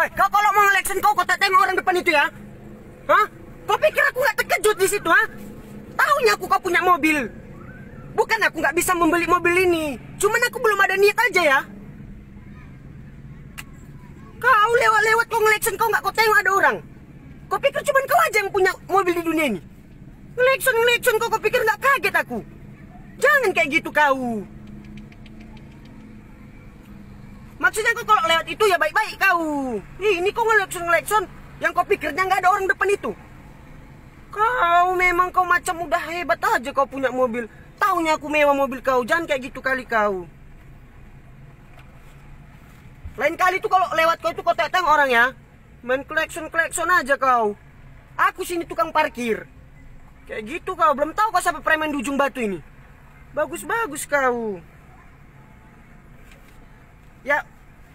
Oi, kau kalau mau ngeleksin kau, kau tak tengok orang depan itu ya? Hah? Kau pikir aku nggak terkejut di situ, ha? Tahunya aku kau punya mobil. Bukan aku nggak bisa membeli mobil ini. Cuman aku belum ada niat aja ya. Kau lewat-lewat kau ngeleksin kau nggak kau tengok ada orang. Kau pikir cuman kau aja yang punya mobil di dunia ini. Ngeleksin kau kau pikir nggak kaget aku. Jangan kayak gitu kau. Maksudnya kau kalau lewat itu ya baik-baik kau. Ih, ini kau ngelekson ngelekson yang kau pikirnya nggak ada orang depan itu. Kau memang kau macam udah hebat aja kau punya mobil. Taunya aku mewah mobil kau. Jangan kayak gitu kali kau. Lain kali tuh kalau lewat kau itu kau teteng orang ya. Main klekson aja kau. Aku sini tukang parkir. Kayak gitu kau. Belum tahu kau siapa preman di ujung batu ini. Bagus-bagus kau. Ya,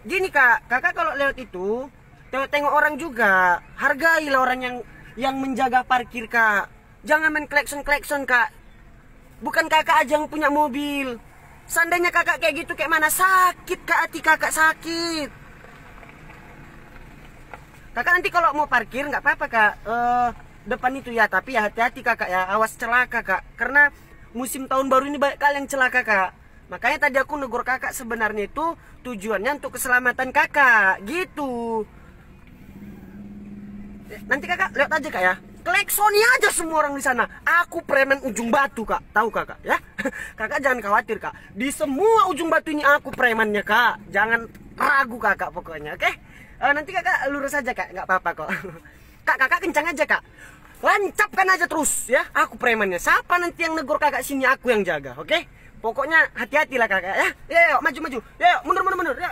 gini kak, kakak kalau lewat itu tengok tengok orang juga, hargailah orang yang yang menjaga parkir kak. Jangan main klekson klekson kak. Bukan kakak aja yang punya mobil. Seandainya kakak kayak gitu kayak mana sakit kak hati kakak sakit. Kakak nanti kalau mau parkir nggak apa-apa kak. Eh depan itu ya, tapi ya hati-hati kakak ya. Awas celaka kak. Karena musim tahun baru ini banyak kali yang celaka kak. Makanya tadi aku negur kakak sebenarnya itu tujuannya untuk keselamatan kakak, gitu. Nanti kakak lihat aja kak ya. Kleksoni aja semua orang di sana. Aku preman ujung batu kak, tahu kakak ya? kakak jangan khawatir kak. Di semua ujung batu ini aku premannya kak. Jangan ragu kakak pokoknya, oke? Eh, nanti kakak lurus aja kak, nggak apa-apa kok. kak kakak kencang aja kak. Lancapkan aja terus ya. Aku premannya. Siapa nanti yang negur kakak sini aku yang jaga, oke? Pokoknya hati-hatilah kakak ya. Ya, yuk, maju maju. Ya, yuk, mundur mundur mundur. Ya.